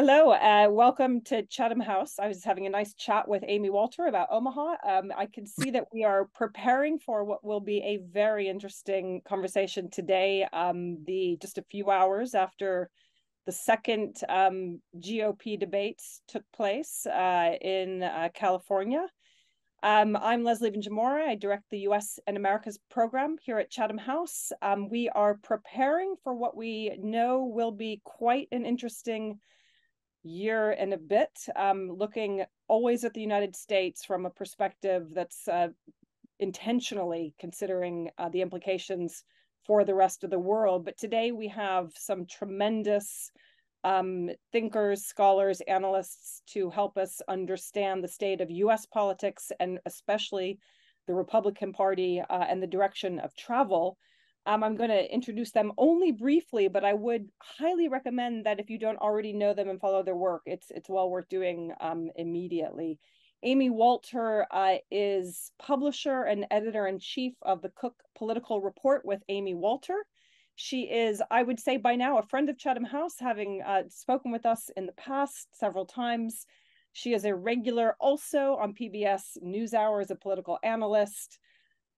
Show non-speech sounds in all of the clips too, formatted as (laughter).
Hello, uh, welcome to Chatham House. I was having a nice chat with Amy Walter about Omaha. Um, I can see that we are preparing for what will be a very interesting conversation today. Um, the just a few hours after the second um, GOP debates took place uh, in uh, California. Um, I'm Leslie Vinjamuri. I direct the US and Americas program here at Chatham House. Um, we are preparing for what we know will be quite an interesting year and a bit, um, looking always at the United States from a perspective that's uh, intentionally considering uh, the implications for the rest of the world. But today we have some tremendous um, thinkers, scholars, analysts to help us understand the state of US politics and especially the Republican Party uh, and the direction of travel. Um, I'm going to introduce them only briefly, but I would highly recommend that if you don't already know them and follow their work, it's it's well worth doing um, immediately. Amy Walter uh, is publisher and editor in chief of the Cook Political Report with Amy Walter. She is, I would say by now, a friend of Chatham House, having uh, spoken with us in the past several times. She is a regular also on PBS NewsHour as a political analyst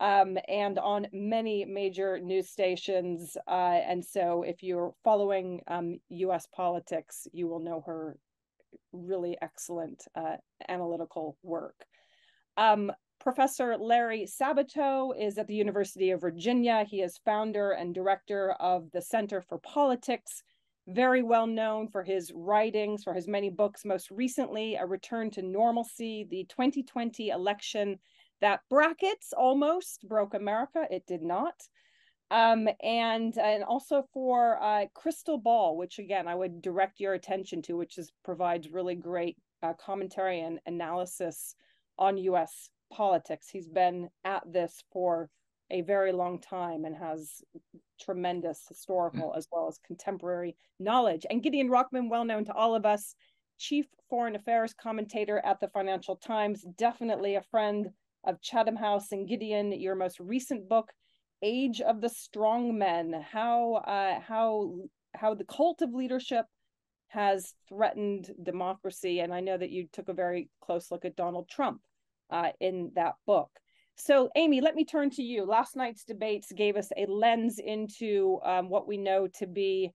um, and on many major news stations. Uh, and so if you're following um, US politics, you will know her really excellent uh, analytical work. Um, Professor Larry Sabato is at the University of Virginia. He is founder and director of the Center for Politics, very well known for his writings, for his many books, most recently, A Return to Normalcy, the 2020 election that brackets almost broke America. It did not. Um, and and also for uh, Crystal Ball, which again I would direct your attention to, which is provides really great uh, commentary and analysis on U.S. politics. He's been at this for a very long time and has tremendous historical as well as contemporary knowledge. And Gideon Rachman, well known to all of us, chief foreign affairs commentator at the Financial Times, definitely a friend of Chatham House and Gideon, your most recent book, Age of the Strong Men, how uh, how how the cult of leadership has threatened democracy. And I know that you took a very close look at Donald Trump uh, in that book. So, Amy, let me turn to you. Last night's debates gave us a lens into um, what we know to be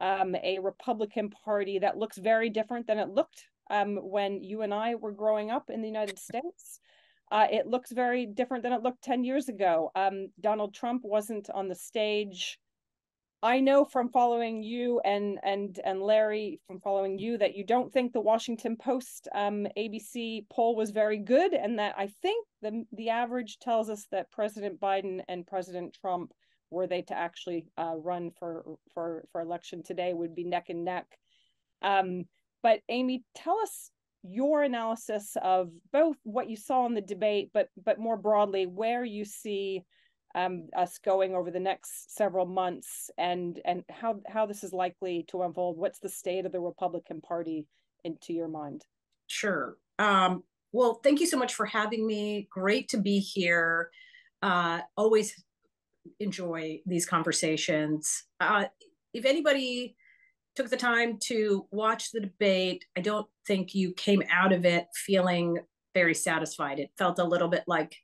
um, a Republican Party that looks very different than it looked um, when you and I were growing up in the United States. Uh, it looks very different than it looked 10 years ago. Um, Donald Trump wasn't on the stage. I know from following you and and and Larry from following you that you don't think the Washington Post um, ABC poll was very good, and that I think the the average tells us that President Biden and President Trump, were they to actually uh, run for for for election today, would be neck and neck. Um, but Amy, tell us your analysis of both what you saw in the debate, but but more broadly, where you see um, us going over the next several months, and and how how this is likely to unfold. What's the state of the Republican Party into your mind? Sure. Um, well, thank you so much for having me. Great to be here. Uh, always enjoy these conversations. Uh, if anybody took the time to watch the debate. I don't think you came out of it feeling very satisfied. It felt a little bit like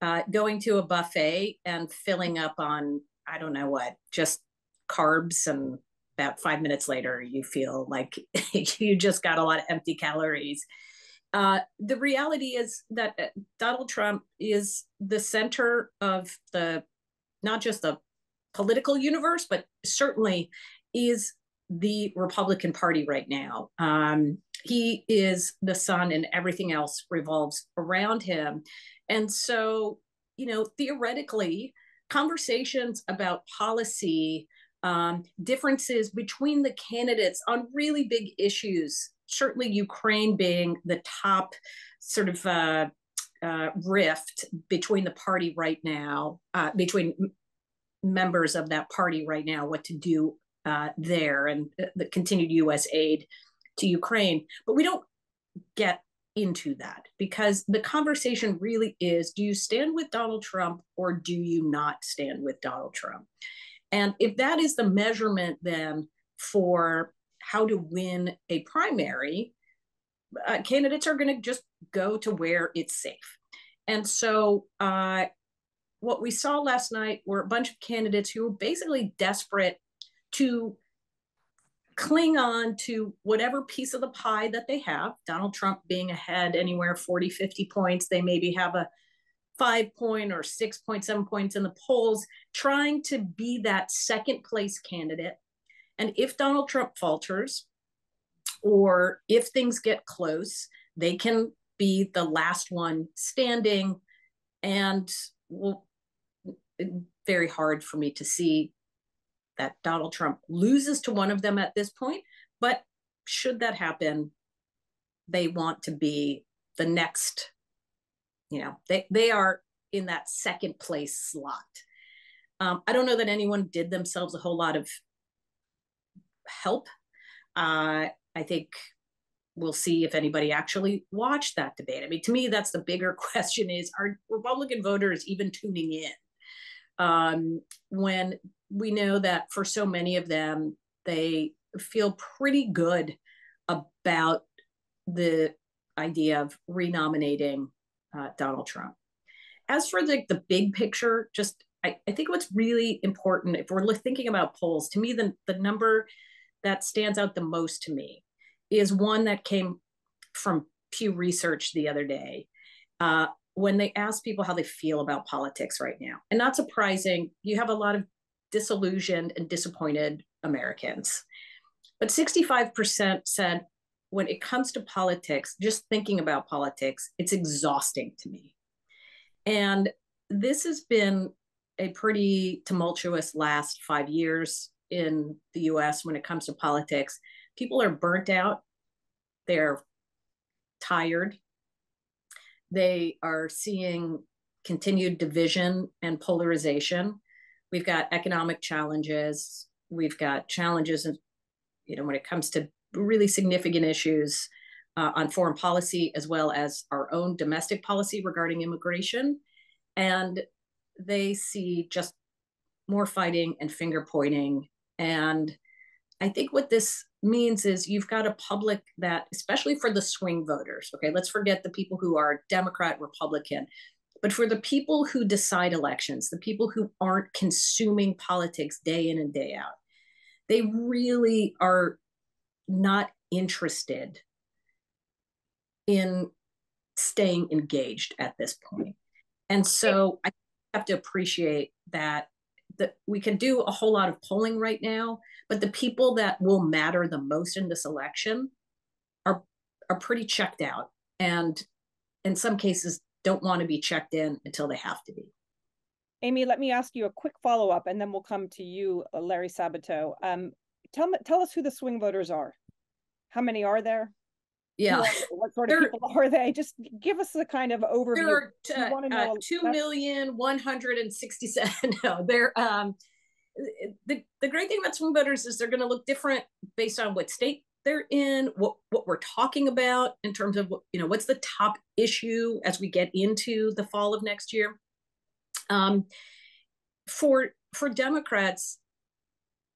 uh, going to a buffet and filling up on, I don't know what, just carbs. And about five minutes later, you feel like (laughs) you just got a lot of empty calories. Uh, the reality is that uh, Donald Trump is the center of the, not just the political universe, but certainly is the Republican Party right now. Um, he is the sun, and everything else revolves around him. And so, you know, theoretically, conversations about policy, um, differences between the candidates on really big issues, certainly Ukraine being the top sort of uh, uh, rift between the party right now, uh, between members of that party right now, what to do uh, there and the continued U.S. aid to Ukraine. But we don't get into that because the conversation really is do you stand with Donald Trump or do you not stand with Donald Trump? And if that is the measurement then for how to win a primary, uh, candidates are going to just go to where it's safe. And so, uh, what we saw last night were a bunch of candidates who were basically desperate to cling on to whatever piece of the pie that they have. Donald Trump being ahead anywhere 40, 50 points. They maybe have a five point or six point seven points in the polls, trying to be that second place candidate. And if Donald Trump falters, or if things get close, they can be the last one standing. And well, very hard for me to see that Donald Trump loses to one of them at this point. But should that happen, they want to be the next, you know, they, they are in that second place slot. Um, I don't know that anyone did themselves a whole lot of help. Uh, I think we'll see if anybody actually watched that debate. I mean, to me, that's the bigger (laughs) question: is are Republican voters even tuning in? Um, when we know that for so many of them, they feel pretty good about the idea of renominating uh, Donald Trump. As for the, the big picture, just I, I think what's really important, if we're thinking about polls, to me, the, the number that stands out the most to me is one that came from Pew Research the other day. Uh, when they ask people how they feel about politics right now. And not surprising, you have a lot of disillusioned and disappointed Americans. But 65% said when it comes to politics, just thinking about politics, it's exhausting to me. And this has been a pretty tumultuous last five years in the US when it comes to politics. People are burnt out, they're tired, they are seeing continued division and polarization. We've got economic challenges. We've got challenges, you know, when it comes to really significant issues uh, on foreign policy as well as our own domestic policy regarding immigration. And they see just more fighting and finger pointing. And I think what this means is you've got a public that, especially for the swing voters, okay, let's forget the people who are Democrat, Republican, but for the people who decide elections, the people who aren't consuming politics day in and day out, they really are not interested in staying engaged at this point. And so I have to appreciate that that we can do a whole lot of polling right now, but the people that will matter the most in this election are are pretty checked out and in some cases don't want to be checked in until they have to be. Amy, let me ask you a quick follow up and then we'll come to you, Larry Sabato. Um, tell me, tell us who the swing voters are. How many are there? Yeah. what sort of people are they? Just give us a kind of overview. There are uh, uh, two million one hundred and sixty-seven. (laughs) no, they're um, the the great thing about swing voters is they're going to look different based on what state they're in, what what we're talking about in terms of you know what's the top issue as we get into the fall of next year. Um, for for Democrats,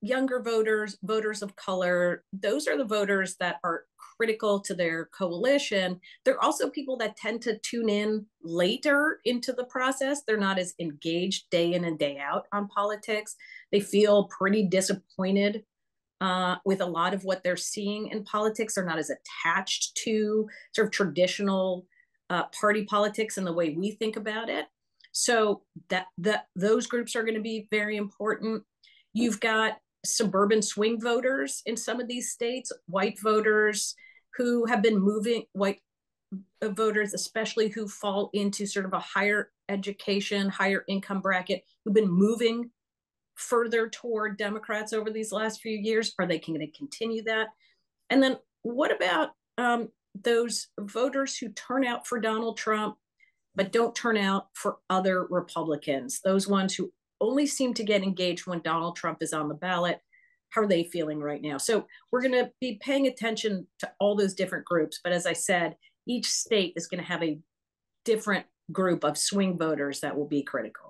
younger voters, voters of color, those are the voters that are critical to their coalition. They're also people that tend to tune in later into the process. They're not as engaged day in and day out on politics. They feel pretty disappointed uh, with a lot of what they're seeing in politics. They're not as attached to sort of traditional uh, party politics and the way we think about it. So that that those groups are going to be very important. You've got suburban swing voters in some of these states, white voters who have been moving, white voters, especially who fall into sort of a higher education, higher income bracket, who've been moving further toward Democrats over these last few years? Are they going to continue that? And then what about um, those voters who turn out for Donald Trump but don't turn out for other Republicans? Those ones who only seem to get engaged when Donald Trump is on the ballot. How are they feeling right now? So we're going to be paying attention to all those different groups. But as I said, each state is going to have a different group of swing voters that will be critical.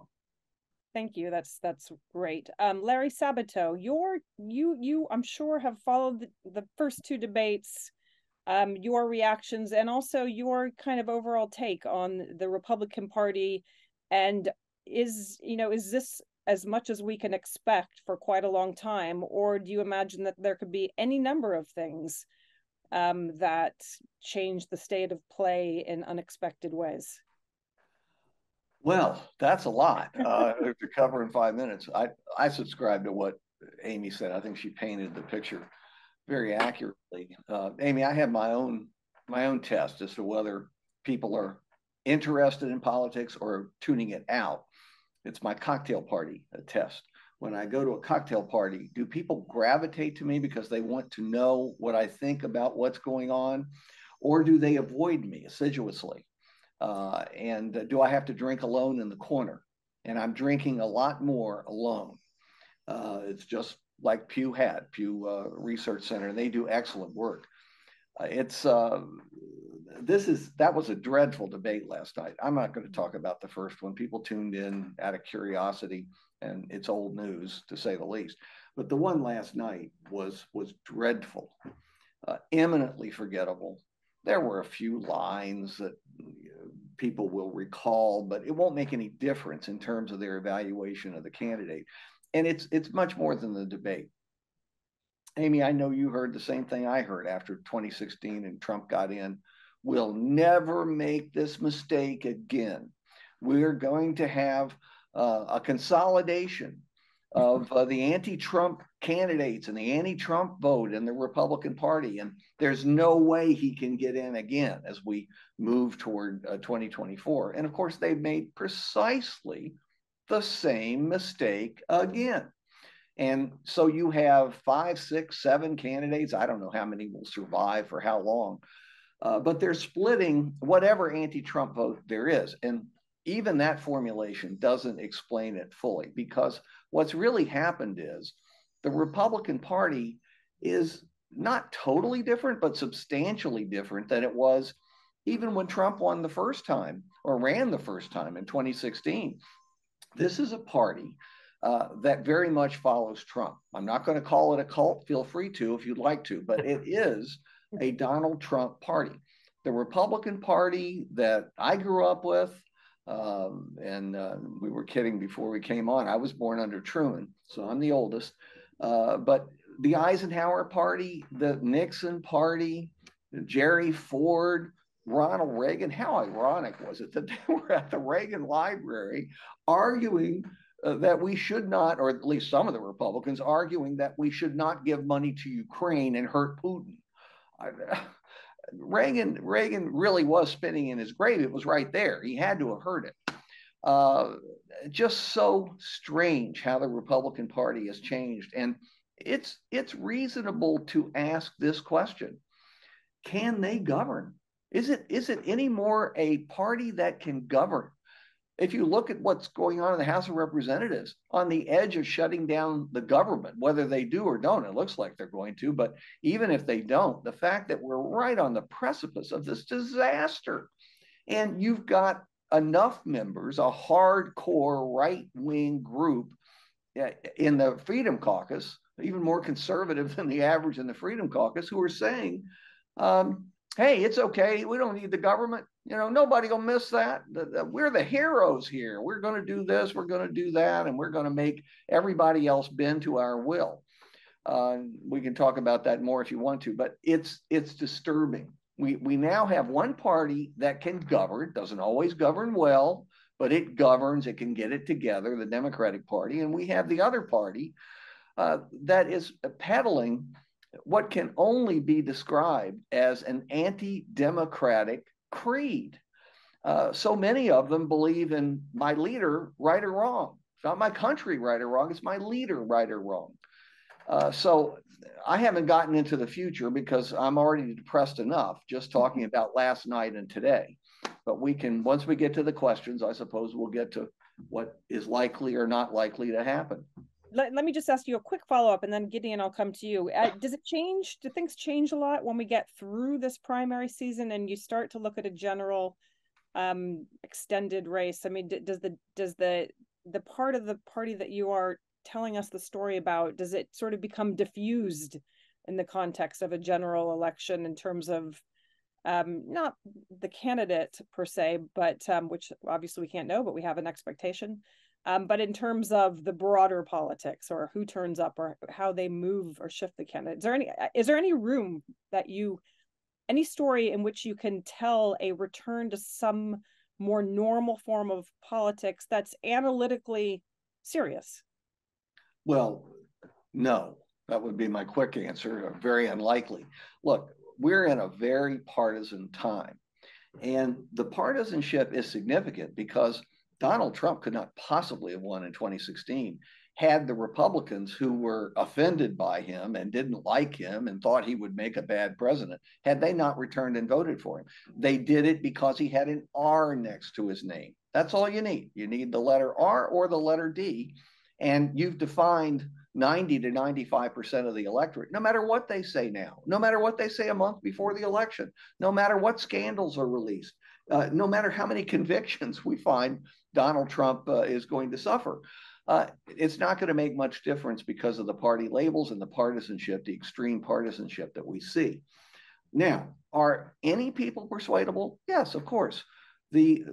Thank you. That's that's great. Um, Larry Sabato, your you you I'm sure have followed the, the first two debates, um, your reactions and also your kind of overall take on the Republican Party, and is you know is this as much as we can expect for quite a long time, or do you imagine that there could be any number of things um, that change the state of play in unexpected ways? Well, that's a lot (laughs) uh, to cover in five minutes. I, I subscribe to what Amy said. I think she painted the picture very accurately. Uh, Amy, I have my own my own test as to whether people are interested in politics or tuning it out. It's my cocktail party test. When I go to a cocktail party, do people gravitate to me because they want to know what I think about what's going on, or do they avoid me assiduously? Uh, and uh, do I have to drink alone in the corner? And I'm drinking a lot more alone. Uh, it's just like Pew had, Pew uh, Research Center, and they do excellent work. Uh, it's uh, this is that was a dreadful debate last night. I'm not going to talk about the first one. People tuned in out of curiosity, and it's old news to say the least. But the one last night was was dreadful, eminently forgettable. There were a few lines that people will recall, but it won't make any difference in terms of their evaluation of the candidate. And it's it's much more than the debate. Amy, I know you heard the same thing I heard after 2016 and Trump got in. We'll never make this mistake again. We're going to have uh, a consolidation of uh, the anti-Trump candidates and the anti-Trump vote in the Republican Party, and there's no way he can get in again as we move toward uh, 2024. And of course, they've made precisely the same mistake again. And so you have five, six, seven candidates. I don't know how many will survive for how long, uh, but they're splitting whatever anti-Trump vote there is. And even that formulation doesn't explain it fully because what's really happened is the Republican Party is not totally different, but substantially different than it was even when Trump won the first time or ran the first time in 2016. This is a party uh, that very much follows Trump. I'm not going to call it a cult. Feel free to if you'd like to, but it (laughs) is a Donald Trump party. The Republican Party that I grew up with, um, and uh, we were kidding before we came on. I was born under Truman, so I'm the oldest. Uh, but the Eisenhower party, the Nixon party, Jerry Ford, Ronald Reagan, how ironic was it that (laughs) they were at the Reagan Library arguing uh, that we should not, or at least some of the Republicans arguing that we should not give money to Ukraine and hurt Putin. I, (laughs) Reagan Reagan really was spinning in his grave. It was right there. He had to have heard it. Uh, just so strange how the Republican Party has changed, and it's it's reasonable to ask this question: Can they govern? Is it is it any more a party that can govern? if you look at what's going on in the House of Representatives on the edge of shutting down the government, whether they do or don't, it looks like they're going to, but even if they don't, the fact that we're right on the precipice of this disaster, and you've got enough members, a hardcore right wing group eh, in the Freedom Caucus, even more conservative (laughs) than the average in the Freedom Caucus, who are saying, um, hey, it's okay. We don't need the government. You know, nobody will miss that. We're the heroes here. We're going to do this, we're going to do that, and we're going to make everybody else bend to our will. Uh, we can talk about that more if you want to, but it's it's disturbing. We we now have one party that can govern, doesn't always govern well, but it governs. It can get it together, the Democratic Party, and we have the other party uh, that is peddling what can only be described as an anti-democratic creed. Uh, so many of them believe in my leader, right or wrong. It's not my country, right or wrong. It's my leader, right or wrong. Uh, so I haven't gotten into the future because I'm already depressed enough just talking mm-hmm. about last night and today. But we can, once we get to the questions, I suppose we'll get to what is likely or not likely to happen let, let me just ask you a quick follow up and then Gideon, I'll come to you. Uh, does it change? Do things change a lot when we get through this primary season and you start to look at a general um, extended race? I mean, does the does the the part of the party that you are telling us the story about, does it sort of become diffused in the context of a general election in terms of um, not the candidate per se, but um, which obviously we can't know, but we have an expectation. Um, but in terms of the broader politics or who turns up or how they move or shift the candidate, is there any is there any room that you any story in which you can tell a return to some more normal form of politics that's analytically serious? Well, no, that would be my quick answer. Uh, very unlikely. Look, we're in a very partisan time. And the partisanship is significant because Donald Trump could not possibly have won in 2016 had the Republicans who were offended by him and didn't like him and thought he would make a bad president, had they not returned and voted for him. They did it because he had an R next to his name. That's all you need. You need the letter R or the letter D. And you've defined 90 to 95% of the electorate, no matter what they say now, no matter what they say a month before the election, no matter what scandals are released, uh, no matter how many (laughs) convictions we find Donald Trump uh, is going to suffer. Uh, it's not going to make much difference because of the party labels and the partisanship, the extreme partisanship that we see. Now, are any people persuadable? Yes, of course. The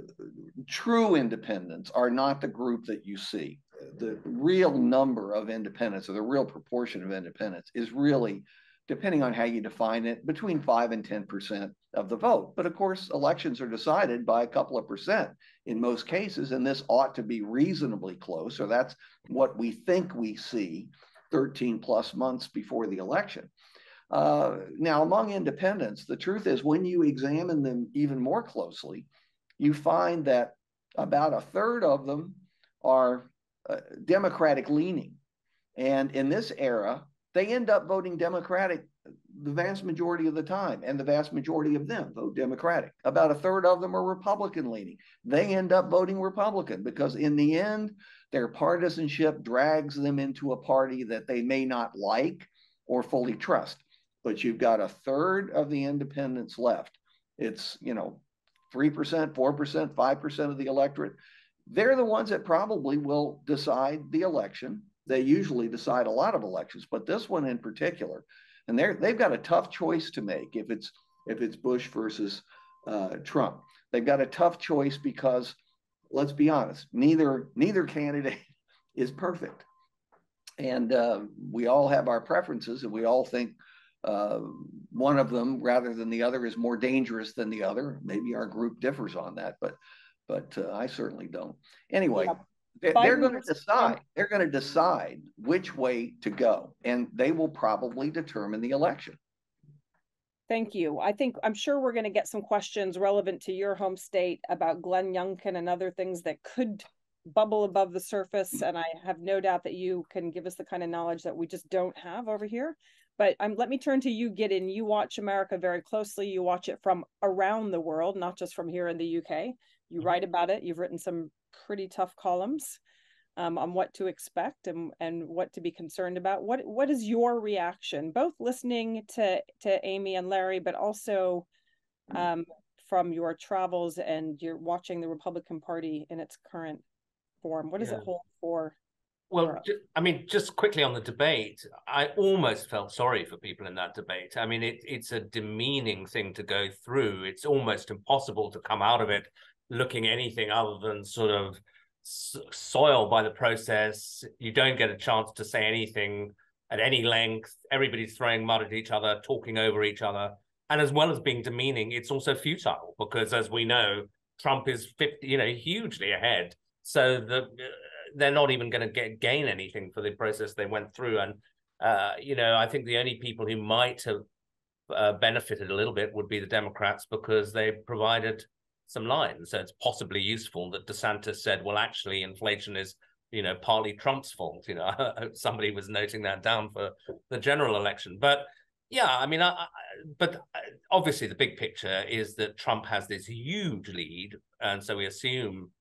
true independents are not the group that you see the real number of independents or the real proportion of independents is really depending on how you define it between 5 and 10% of the vote. But of course elections are decided by a couple of percent in most cases and this ought to be reasonably close or that's what we think we see 13 plus months before the election. Uh, now among independents the truth is when you examine them even more closely you find that about a third of them are uh, Democratic leaning. And in this era, they end up voting Democratic the vast majority of the time, and the vast majority of them vote Democratic. About a third of them are Republican leaning. They end up voting Republican because, in the end, their partisanship drags them into a party that they may not like or fully trust. But you've got a third of the independents left. It's, you know, 3%, 4%, 5% of the electorate they're the ones that probably will decide the election. They usually decide a lot of elections, but this one in particular, and they're they've got a tough choice to make if it's if it's Bush versus uh, Trump. They've got a tough choice because let's be honest, neither neither candidate (laughs) is perfect, and uh, we all have our preferences, and we all think uh, one of them rather than the other is more dangerous than the other. Maybe our group differs on that, but but uh, I certainly don't. Anyway, yeah. they, they're going to decide. They're going to decide which way to go, and they will probably determine the election. Thank you. I think I'm sure we're going to get some questions relevant to your home state about Glenn Youngkin and other things that could bubble above the surface. And I have no doubt that you can give us the kind of knowledge that we just don't have over here. But um, let me turn to you, Gideon. You watch America very closely. You watch it from around the world, not just from here in the UK. You mm-hmm. write about it. You've written some pretty tough columns um, on what to expect and, and what to be concerned about. What what is your reaction, both listening to to Amy and Larry, but also mm-hmm. um, from your travels and you're watching the Republican Party in its current form? What does yeah. it hold for well, I mean, just quickly on the debate, I almost felt sorry for people in that debate. I mean, it, it's a demeaning thing to go through. It's almost impossible to come out of it looking anything other than sort of soiled by the process. You don't get a chance to say anything at any length. Everybody's throwing mud at each other, talking over each other. And as well as being demeaning, it's also futile because, as we know, Trump is 50, you know, hugely ahead. So the they're not even going to get gain anything for the process they went through. And uh, you know, I think the only people who might have uh, benefited a little bit would be the Democrats because they provided some lines. So it's possibly useful that DeSantis said, well, actually, inflation is, you know, partly Trump's fault. You know, (laughs) somebody was noting that down for the general election. But yeah, I mean, I, I, but uh, obviously the big picture is that Trump has this huge lead. And so we assume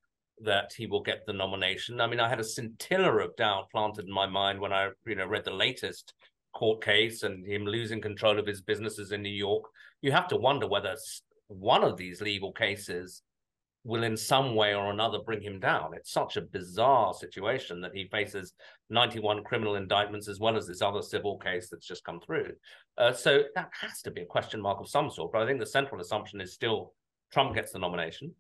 that he will get the nomination. I mean, I had a scintilla of doubt planted in my mind when I, you know, read the latest court case and him losing control of his businesses in New York. You have to wonder whether one of these legal cases will in some way or another bring him down. It's such a bizarre situation that he faces 91 criminal indictments as well as this other civil case that's just come through. Uh, so that has to be a question mark of some sort. But I think the central assumption is still Trump gets the nomination.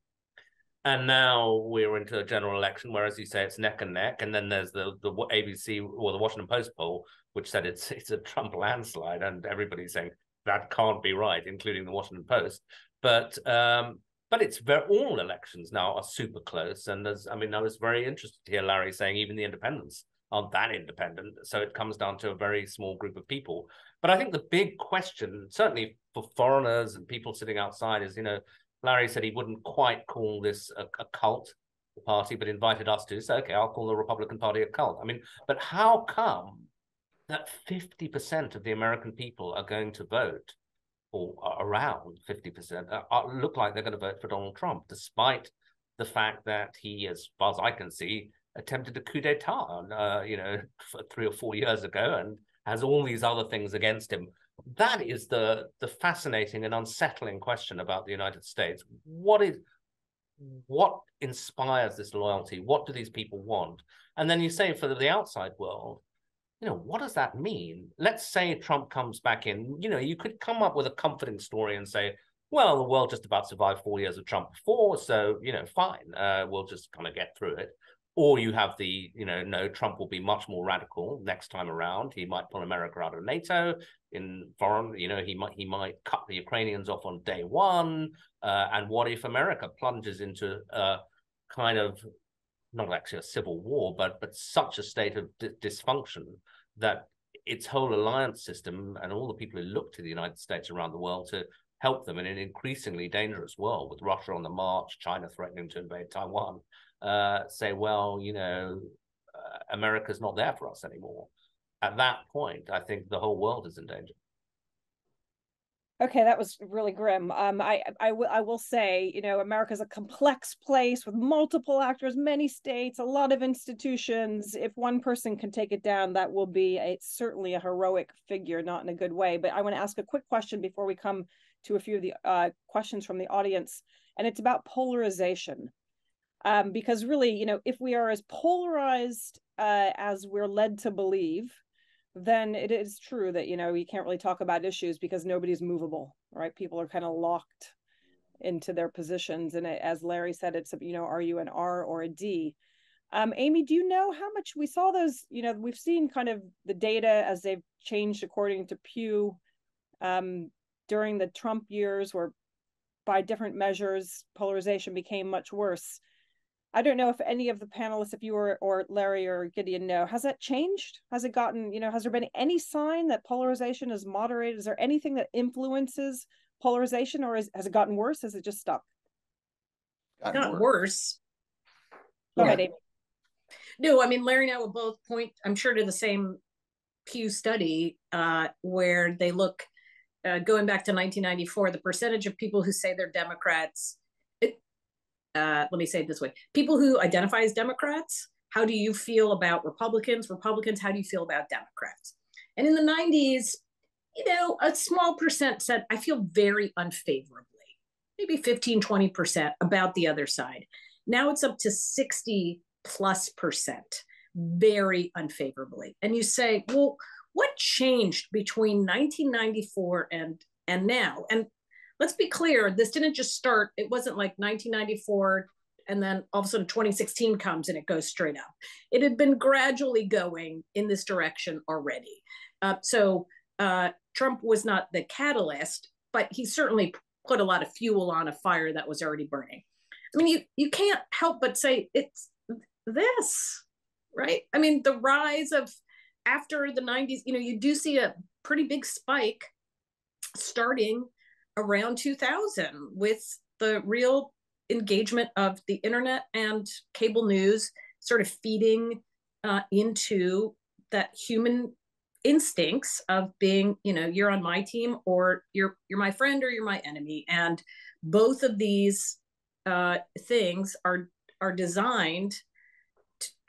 And now we're into a general election where, as you say, it's neck and neck. And then there's the the ABC or the Washington Post poll, which said it's (laughs) it's a Trump landslide, and everybody's saying that can't be right, including the Washington Post. But um, but it's very all elections now are super close. And as I mean, I was very interested to hear Larry saying even the independents aren't that independent. So it comes down to a very small group of people. But I think the big question, certainly for foreigners and people sitting outside, is you know Larry said he wouldn't quite call this a, a cult party, but invited us to. So, okay, I'll call the Republican Party a cult. I mean, but how come that 50% of the American people are going to vote, or around 50%, uh, uh, look like they're going to vote for Donald Trump, despite the fact that he, as far as I can see, attempted a coup d'etat, uh, you know, (laughs) three or four years ago, and has all these other things against him that is the the fascinating and unsettling question about the United States. What is what inspires this loyalty? What do these people want? And then you say for the outside world, you know, what does that mean? Let's say Trump comes back in. You know, you could come up with a comforting story and say, well, the world just about survived four years of Trump before, so you know, fine, uh, we'll just kind of get through it or you have the you know no trump will be much more radical next time around he might pull america out of nato in foreign you know he might he might cut the ukrainians off on day one uh, and what if america plunges into a kind of not actually a civil war but but such a state of dysfunction that its whole alliance system and all the people who look to the united states around the world to help them in an increasingly dangerous world with russia on the march china threatening to invade taiwan uh, say, well, you know, uh, America's not there for us anymore. At that point, I think the whole world is in danger. Okay, that was really grim. Um, I, I, w- I will say, you know, America's a complex place with multiple actors, many states, a lot of institutions. If one person can take it down, that will be a, certainly a heroic figure, not in a good way. But I want to ask a quick question before we come to a few of the uh, questions from the audience, and it's about polarization um, because really you know if we are as polarized uh, as we're led to believe then it is true that you know you can't really talk about issues because nobody's movable right? People are kind of locked into their positions. And as larry said it's you know are you an r or a d? Um, amy do you know how much we saw those you know we've seen kind of the data as they've changed according to pew um, during the trump years where by different measures polarization became much worse I don't know if any of the panelists, if you or, or Larry or Gideon know, has that changed? Has it gotten, you know, has there been any sign that polarization is moderated? Is there anything that influences polarization or is, has it gotten worse? Has it just stuck? Gotten Not worse. worse. Go yeah. ahead, Amy. No, I mean, Larry and I will both point, I'm sure, to the same Pew study uh, where they look, uh, going back to 1994, the percentage of people who say they're Democrats uh, let me say it this way people who identify as Democrats, how do you feel about Republicans? Republicans, how do you feel about Democrats? And in the 90s, you know, a small percent said, I feel very unfavorably, maybe 15, 20% about the other side. Now it's up to 60 plus percent, very unfavorably. And you say, well, what changed between 1994 and and now? And let's be clear, this didn't just start, it wasn't like 1994 and then all of a sudden 2016 comes and it goes straight up. It had been gradually going in this direction already. Uh, so uh, Trump was not the catalyst, but he certainly put a lot of fuel on a fire that was already burning. I mean, you you can't help but say it's this, right? I mean, the rise of after the 90s, you know, you do see a pretty big spike starting around 2000 with the real engagement of the internet and cable news sort of feeding uh, into that human instincts of being you know you're on my team or you're you're my friend or you're my enemy. And both of these uh, things are are designed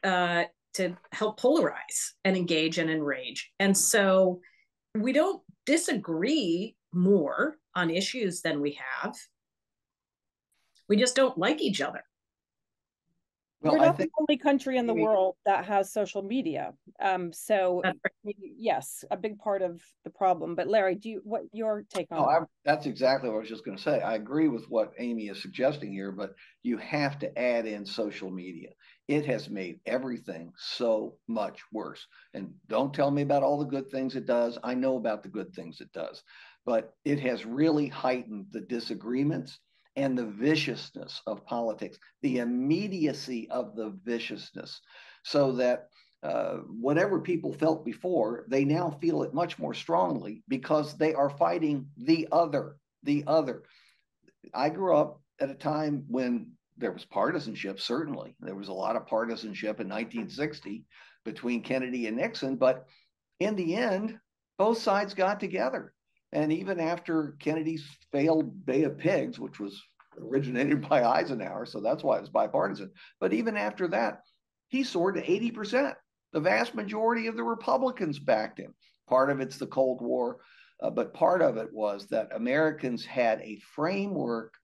uh, to help polarize and engage and enrage. And so we don't disagree more on issues than we have. We just don't like each other. Well, We're not think, the only country in the maybe, world that has social media. Um, so right. yes, a big part of the problem. But Larry, do you what your take on? Oh, that's exactly what I was just going to say. I agree with what Amy is suggesting here, but you have to add in social media. It has made everything so much worse. And don't tell me about all the good things it does. I know about the good things it does, but it has really heightened the disagreements and the viciousness of politics, the immediacy of the viciousness, so that uh, whatever people felt before, they now feel it much more strongly because they are fighting the other, the other. I grew up at a time when there was partisanship, certainly. There was a lot of partisanship in 1960 between Kennedy and Nixon, but in the end, both sides got together and even after Kennedy's failed Bay of Pigs, which was originated by (laughs) Eisenhower, so that's why it was bipartisan. But even after that, he soared to 80%. The vast majority of the Republicans backed him. Part of it's the Cold War, uh, but part of it was that Americans had a framework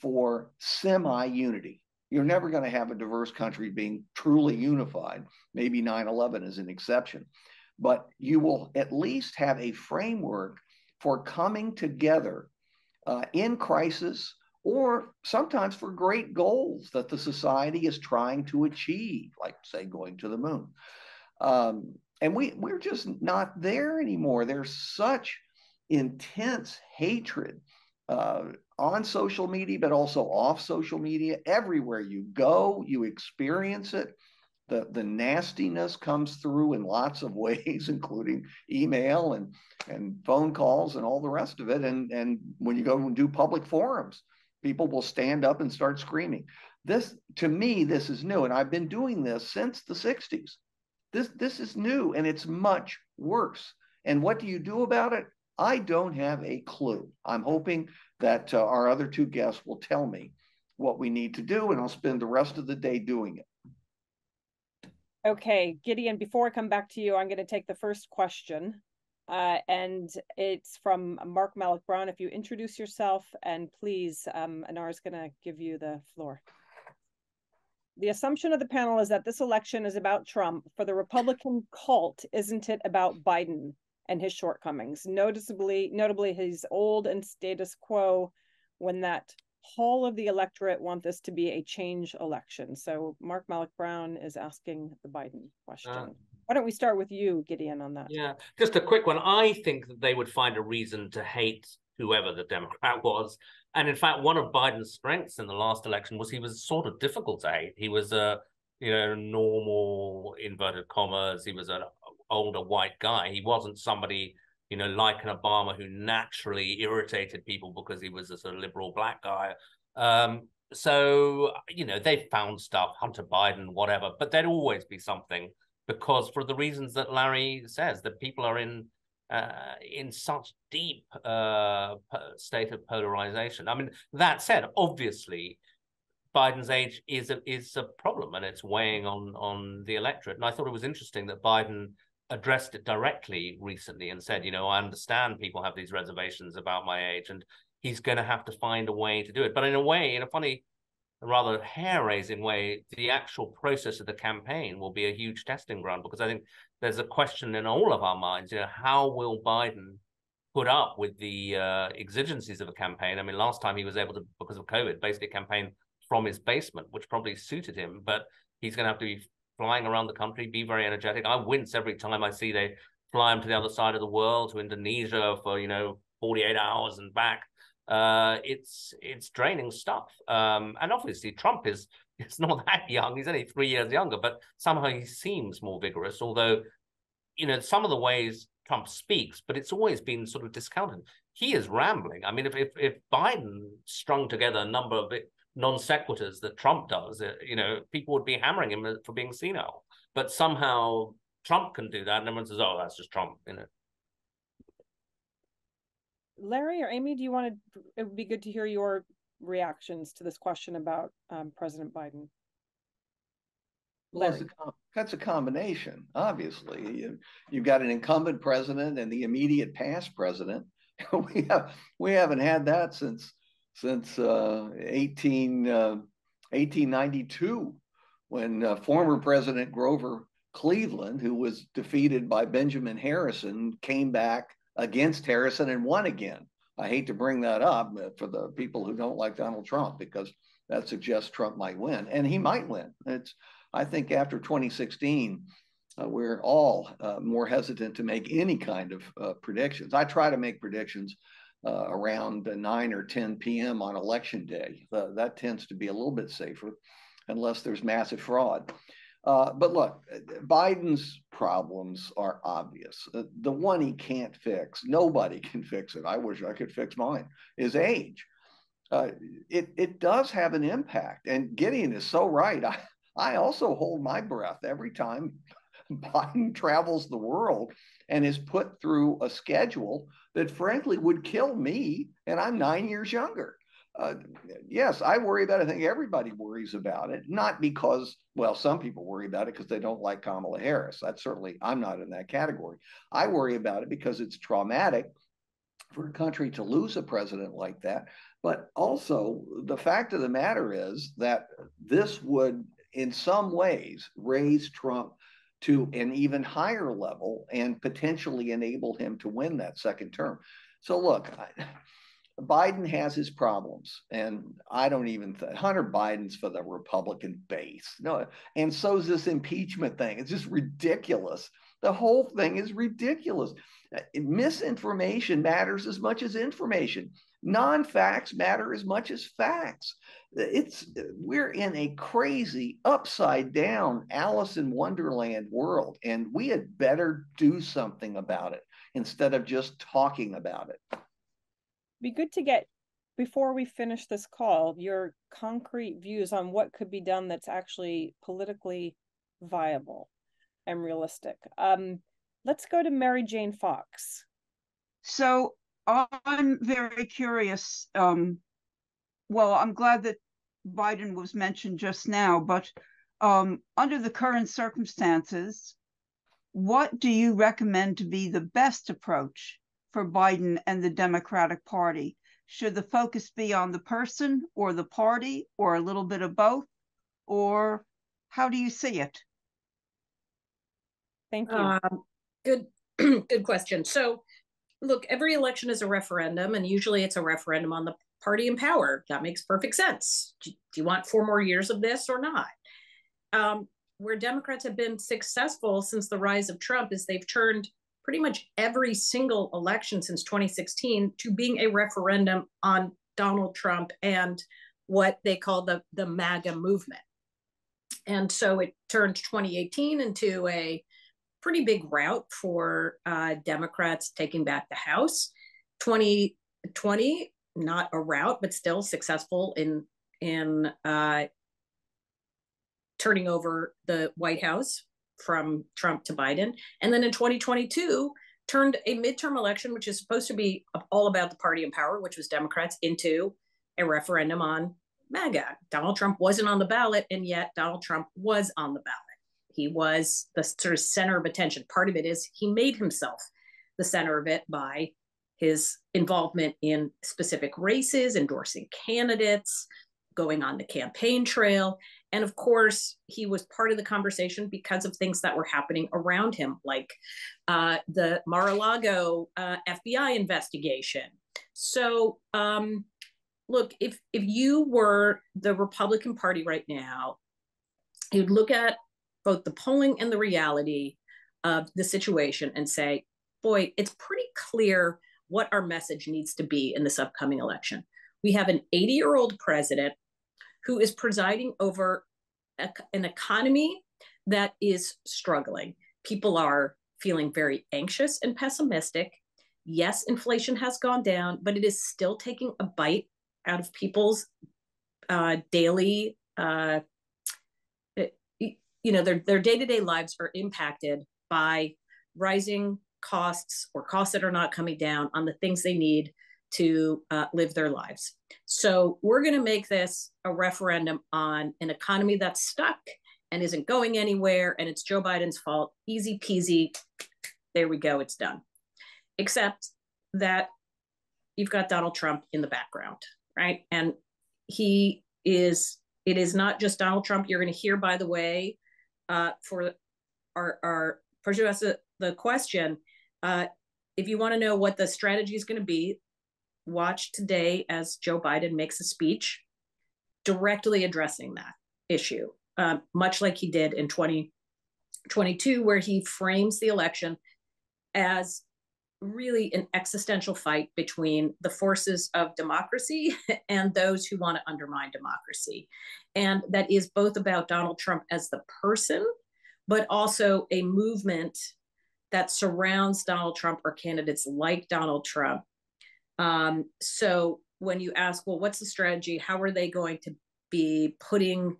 for semi unity. You're never going to have a diverse country being truly unified. Maybe 9 11 is an exception. But you will at least have a framework for coming together uh, in crisis or sometimes for great goals that the society is trying to achieve, like, say, going to the moon. Um, and we, we're just not there anymore. There's such intense hatred uh, on social media, but also off social media. Everywhere you go, you experience it the the nastiness comes through in lots of (laughs) ways including email and and phone calls and all the rest of it. And and when you go and do public forums people will stand up and start screaming. This to me this is new and i've been doing this since the 60s this this is new and it's much worse. And what do you do about it? I don't have a clue. I'm hoping that uh, our other two guests will tell me what we need to do and i'll spend the rest of the day doing it Okay, Gideon, before I come back to you, I'm going to take the first question. Uh, and it's from Mark Malik Brown. If you introduce yourself and please, um, Anar is going to give you the floor. The assumption of the panel is that this election is about Trump. For the Republican cult, isn't it about Biden and his shortcomings? Noticeably, notably his old and status quo when that whole of the electorate want this to be a change election. So Mark Malik Brown is asking the Biden question. Uh, Why don't we start with you, Gideon, on that? Yeah, just a quick one. I think that they would find a reason to hate whoever the Democrat was. And in fact, one of Biden's strengths in the last election was he was sort of difficult to hate. He was a you know normal inverted commas. He was an older white guy. He wasn't somebody you know, like an Obama who naturally irritated people because he was a sort of liberal black guy. Um, so, you know, they found stuff, Hunter Biden, whatever, but there'd always be something because for the reasons that Larry says, that people are in uh, in such deep uh, state of polarization. I mean, that said, obviously, Biden's age is a, is a problem and it's weighing on on the electorate. And I thought it was interesting that Biden addressed it directly recently and said, you know, I understand people have these reservations about my age, and he's going to have to find a way to do it. But in a way, in a funny, rather hair raising way, the actual process of the campaign will be a huge testing ground because I think there's a question in all of our minds, you know, how will Biden put up with the uh, exigencies of a campaign? I mean, last time he was able to, because of COVID, basically campaign from his basement, which probably suited him, but he's going to have to be flying around the country, be very energetic. I wince every time I see they fly them to the other side of the world, to Indonesia for, you know, 48 hours and back. Uh, it's it's draining stuff. Um, and obviously Trump is (laughs) is not that young. He's only three years younger, but somehow he seems more vigorous, although, you know, some of the ways Trump speaks, but it's always been sort of discounted. He is rambling. I mean, if if, if Biden strung together a number of non sequiturs that Trump does, uh, you know, people would be hammering him for being senile. But somehow Trump can do that, and everyone says, "Oh, that's just Trump," you know. Larry or Amy, do you want to? It would be good to hear your reactions to this question about um, President Biden. Well, a, that's a combination. Obviously, you, you've got an incumbent president and the immediate past president. (laughs) we have we haven't had that since since uh, 18, uh, 1892, when uh, former President Grover Cleveland, who was defeated by Benjamin Harrison, came back against Harrison and won again. I hate to bring that up for the people who don't like Donald Trump because that suggests Trump might win, and he might win. It's I think after 2016, uh, we're all uh, more hesitant to make any kind of uh, predictions. I try to make predictions uh, around 9 or 10 p.m. on election day. that tends to be a little bit safer unless there's massive fraud. Uh, but look, Biden's problems are obvious. Uh, the one he can't fix, nobody can fix it. I wish I could fix mine, is age. it, it does have an impact. And Gideon is so right. I, I also hold my breath every time (laughs) Biden travels the world and is put through a schedule that frankly would kill me, and I'm nine years younger. Uh, yes, I worry about it. I think everybody worries about it, not because, well, some people worry about it because they don't like Kamala Harris. That's certainly, I'm not in that category. I worry about it because it's traumatic for a country to lose a president like that. But also, the fact of the matter is that this would, in some ways, raise Trump to an even higher level and potentially enable him to win that second term. So, look, I, Biden has his problems, and I don't even think Hunter Biden's for the Republican base. No, and so is this impeachment thing. It's just ridiculous. The whole thing is ridiculous. Uh, misinformation matters as much as information. Non-facts matter as much as facts. It's we're in a crazy upside down alice in wonderland world and we had better do something about it instead of just talking about it. Be good to get before we finish this call your concrete views on what could be done that's actually politically viable and realistic. Um, let's go to mary jane fox. So i'm very curious um, well, I'm glad that Biden was mentioned just now, but um, under the current circumstances, what do you recommend to be the best approach for Biden and the Democratic Party? Should the focus be on the person or the party or a little bit of both? Or how do you see it? Thank you. Um, good, (clears throat) good question. So, look, every election is a referendum, and usually it's a referendum on the party in power. That makes perfect sense. Do, you want four more years of this or not? Um, where Democrats have been successful since the rise of Trump is they've turned pretty much every single election since 2016 to being a referendum on Donald Trump and what they call the, the MAGA movement. And so it turned 2018 into a pretty big route for uh, Democrats taking back the House. 2020 not a route, but still successful in in uh, turning over the White House from Trump to Biden, and then in 2022 turned a midterm election, which is supposed to be all about the party in power, which was Democrats, into a referendum on MAGA. Donald Trump wasn't on the ballot, and yet Donald Trump was on the ballot. He was the sort of center of attention. Part of it is he made himself the center of it by his involvement in specific races, endorsing candidates, going on the campaign trail. And of course, he was part of the conversation because of things that were happening around him, like uh, the Mar a Lago uh, FBI investigation. So, um, look, if, if you were the Republican Party right now, you'd look at both the polling and the reality of the situation and say, boy, it's pretty clear what our message needs to be in this upcoming election. We have an 80 year old president who is presiding over a, an economy that is struggling. People are feeling very anxious and pessimistic. Yes, inflation has gone down, but it is still taking a bite out of people's uh, daily, uh, you know, their their day to day lives are impacted by rising costs or costs that are not coming down on the things they need to uh, live their lives. So we're going to make this a referendum on an economy that's stuck and isn't going anywhere, and it's Joe Biden's fault. Easy peasy. There we go. It's done. Except that you've got Donald Trump in the background. right? And he is, it is not just Donald Trump. You're going to hear, by the way, uh, for our, our who asked the, question, uh, if you want to know what the strategy is going to be, watch today as Joe Biden makes a speech directly addressing that issue, uh, much like he did in 2022, where he frames the election as really an existential fight between the forces of democracy (laughs) and those who want to undermine democracy. And that is both about Donald Trump as the person, but also a movement that surrounds Donald Trump or candidates like Donald Trump. Um, so when you ask, well, what's the strategy? How are they going to be putting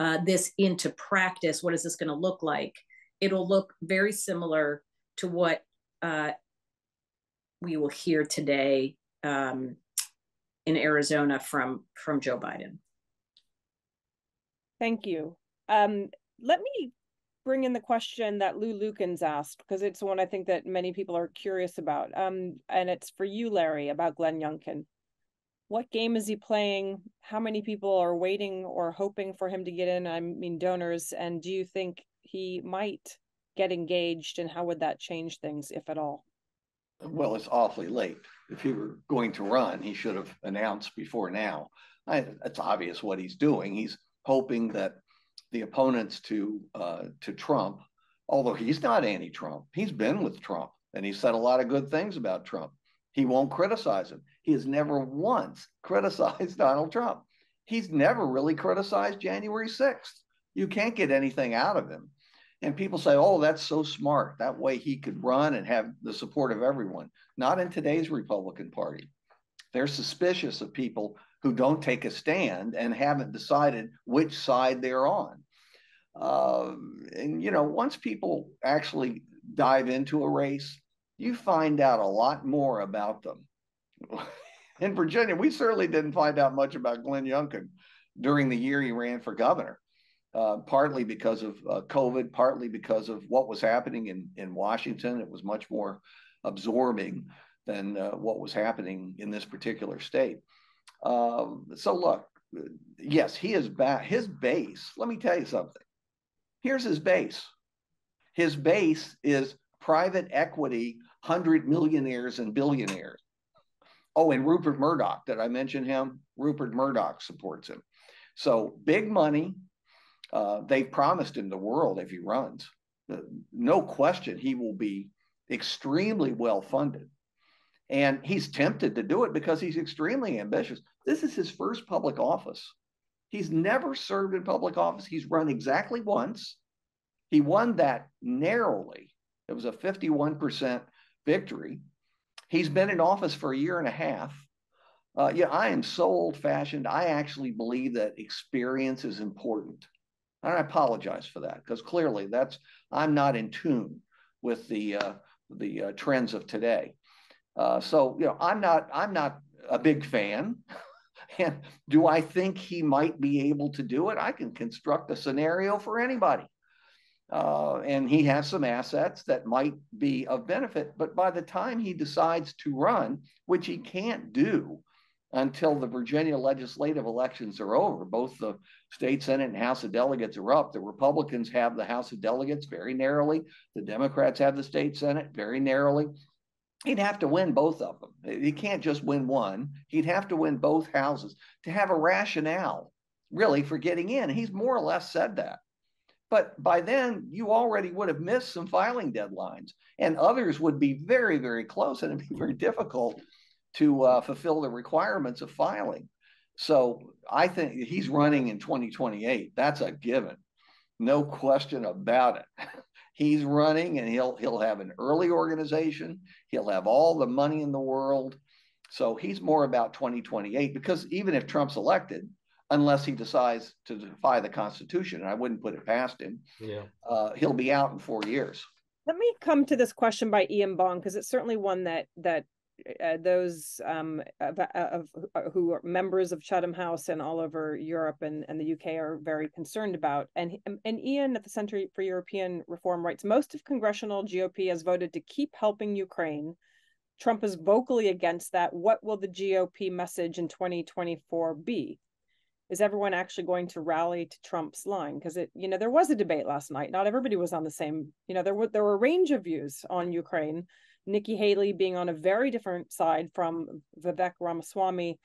uh, this into practice? What is this going to look like? It'll look very similar to what uh, we will hear today um, in Arizona from from Joe Biden. Thank you. Um, let me bring in the question that Lou Lukens asked because it's one I think that many people are curious about. Um, and it's for you, Larry, about Glenn Youngkin. What game is he playing? How many people are waiting or hoping for him to get in? I mean, donors. And do you think he might get engaged? And how would that change things, if at all? Well, it's awfully late. If he were going to run, he should have announced before now. I, it's obvious what he's doing. He's hoping that the opponents to uh, to Trump, although he's not anti-Trump, he's been with Trump and he said a lot of good things about Trump. He won't criticize him. He has never once criticized (laughs) Donald Trump. He's never really criticized January 6th. You can't get anything out of him. And people say, oh, that's so smart. That way he could run and have the support of everyone. Not in today's Republican Party. They're suspicious of people who don't take a stand and haven't decided which side they're on. Uh, and, you know, once people actually dive into a race, you find out a lot more about them. (laughs) in Virginia, we certainly didn't find out much about Glenn Youngkin during the year he ran for governor. Uh, partly because of uh, COVID, partly because of what was happening in, in Washington. It was much more absorbing than uh, what was happening in this particular state. Um, so, look, yes, he is back. His base, let me tell you something. Here's his base his base is private equity, 100 millionaires and billionaires. Oh, and Rupert Murdoch, did I mention him? Rupert Murdoch supports him. So big money, uh, they've promised him the world if he runs. No question, he will be extremely well funded. And he's tempted to do it because he's extremely ambitious. This is his first public office. He's never served in public office. He's run exactly once. He won that narrowly. It was a 51% victory. He's been in office for a year and a half. Uh, yeah, I am so old fashioned. I actually believe that experience is important. And I apologize for that because clearly that's I'm not in tune with the uh, the uh, trends of today. Uh, so you know, I'm not I'm not a big fan. (laughs) and do I think he might be able to do it? I can construct a scenario for anybody. Uh, and he has some assets that might be of benefit. But by the time he decides to run, which he can't do until the Virginia legislative elections are over. Both the state Senate and House of Delegates are up. The Republicans have the House of Delegates very narrowly. The Democrats have the state Senate very narrowly. He'd have to win both of them. He can't just win one. He'd have to win both houses to have a rationale, really, for getting in. He's more or less said that. But by then, you already would have missed some filing deadlines, and others would be very, very close, and it'd be very difficult to uh, fulfill the requirements of filing. So I think he's running in 2028. That's a given, no question about it. (laughs) he's running, and he'll he'll have an early organization. He'll have all the money in the world. So he's more about 2028 because even if Trump's elected, unless he decides to defy the Constitution, and I wouldn't put it past him, yeah, uh, he'll be out in four years. Let me come to this question by Ian Bond because it's certainly one that that uh, those um, of, of, uh, who are members of Chatham House and all over Europe and, and the UK are very concerned about. And, and Ian at the Center for European Reform writes, most of congressional GOP has voted to keep helping Ukraine, Trump is vocally against that. What will the GOP message in 2024 be? Is everyone actually going to rally to Trump's line? Because it, you know, there was a debate last night. Not everybody was on the same. You know, there were there were a range of views on Ukraine. Nikki Haley being on a very different side from Vivek Ramaswamy.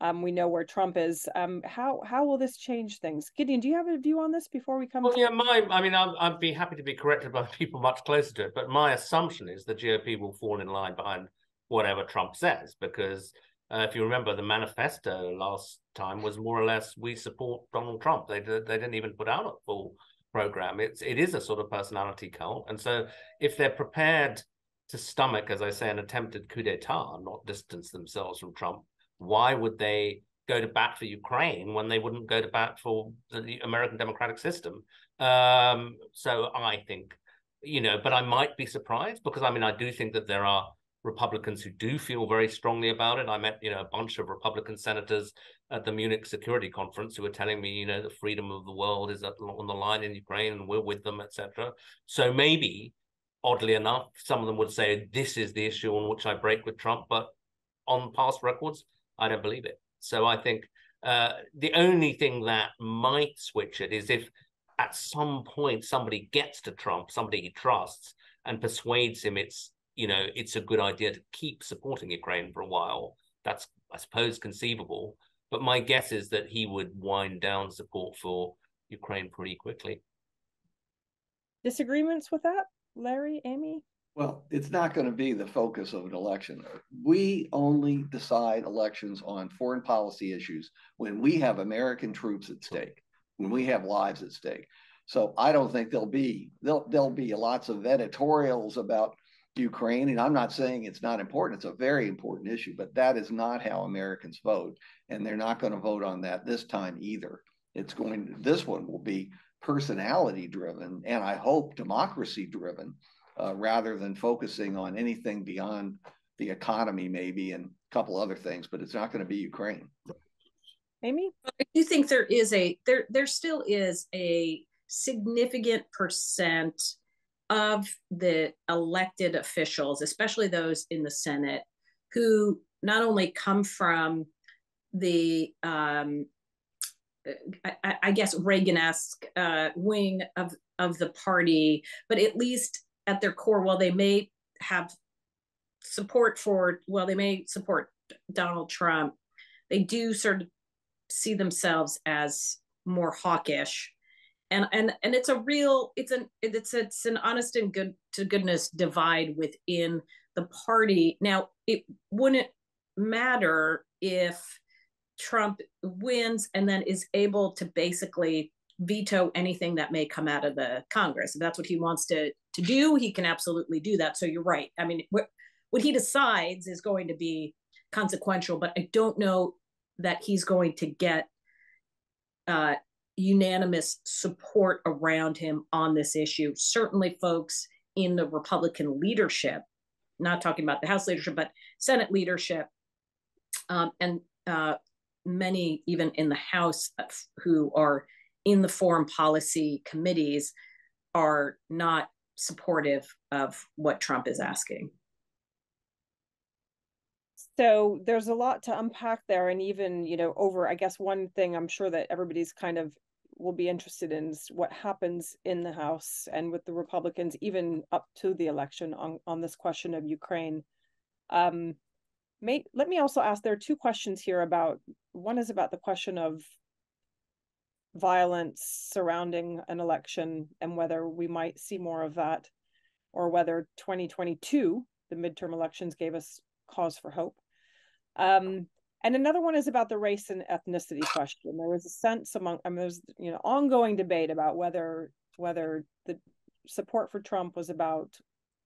Um, we know where Trump is. Um, how how will this change things? Gideon, do you have a view on this before we come? Well, to- yeah, my I mean, I'd, I'd be happy to be corrected by (laughs) people much closer to it, but my assumption is the GOP will fall in line behind whatever Trump says, because uh, if you remember, the manifesto last time was more or less we support Donald Trump. They they didn't even put out a full program. It's it is a sort of personality cult, and so if they're prepared to stomach, as I say, an attempted coup d'état, not distance themselves from Trump, why would they go to bat for Ukraine when they wouldn't go to bat for the American democratic system? Um, so I think, you know, but I might be surprised because I mean, I do think that there are Republicans who do feel very strongly about it. I met, you know, a bunch of Republican senators at the Munich Security Conference who were telling me, you know, the freedom of the world is on the line in Ukraine and we're with them, etc. So maybe, oddly enough, some of them would say this is the issue on which I break with Trump, but on past records, I don't believe it. So I think uh, the only thing that might switch it is if at some point somebody gets to Trump, somebody he trusts, and persuades him it's you know it's a good idea to keep supporting Ukraine for a while. That's I suppose conceivable, but my guess is that he would wind down support for Ukraine pretty quickly. Disagreements with that, Larry, Amy? Well, it's not going to be the focus of an election. We only decide elections on foreign policy issues when we have American troops at stake, when we have lives at stake. So I don't think there'll be there'll there'll be lots of editorials about Ukraine, and I'm not saying it's not important. It's a very important issue, but that is not how Americans vote, and they're not going to vote on that this time either. It's going. This one will be personality driven, and I hope democracy driven uh, rather than focusing on anything beyond the economy, maybe, and a couple other things. But it's not going to be Ukraine. Amy, I do think there is a there there still is a significant percent of the elected officials, especially those in the Senate, who not only come from the um, I, I, guess Reagan-esque uh, wing of of the party, but at least at their core, while they may have support for, well, they may support Donald Trump, they do sort of see themselves as more hawkish. And, and and it's a real it's an it's it's an honest and good to goodness divide within the party. Now it wouldn't matter if Trump wins and then is able to basically veto anything that may come out of the Congress. If that's what he wants to to do, he can absolutely do that. So you're right. I mean, what what he decides is going to be consequential, but I don't know that he's going to get uh, unanimous support around him on this issue. Certainly, folks in the Republican leadership, not talking about the House leadership, but Senate leadership, um, and uh, many even in the House who are in the foreign policy committees are not supportive of what Trump is asking. So there's a lot to unpack there. And even, you know, over, I guess, one thing I'm sure that everybody's kind of will be interested in is what happens in the House and with the Republicans, even up to the election on, on this question of Ukraine. Um, may, let me also ask there are two questions here about one is about the question of violence surrounding an election and whether we might see more of that or whether 2022 the midterm elections gave us cause for hope. Um, and another one is about the race and ethnicity question. There was a sense among I mean, there's you know ongoing debate about whether whether the support for trump was about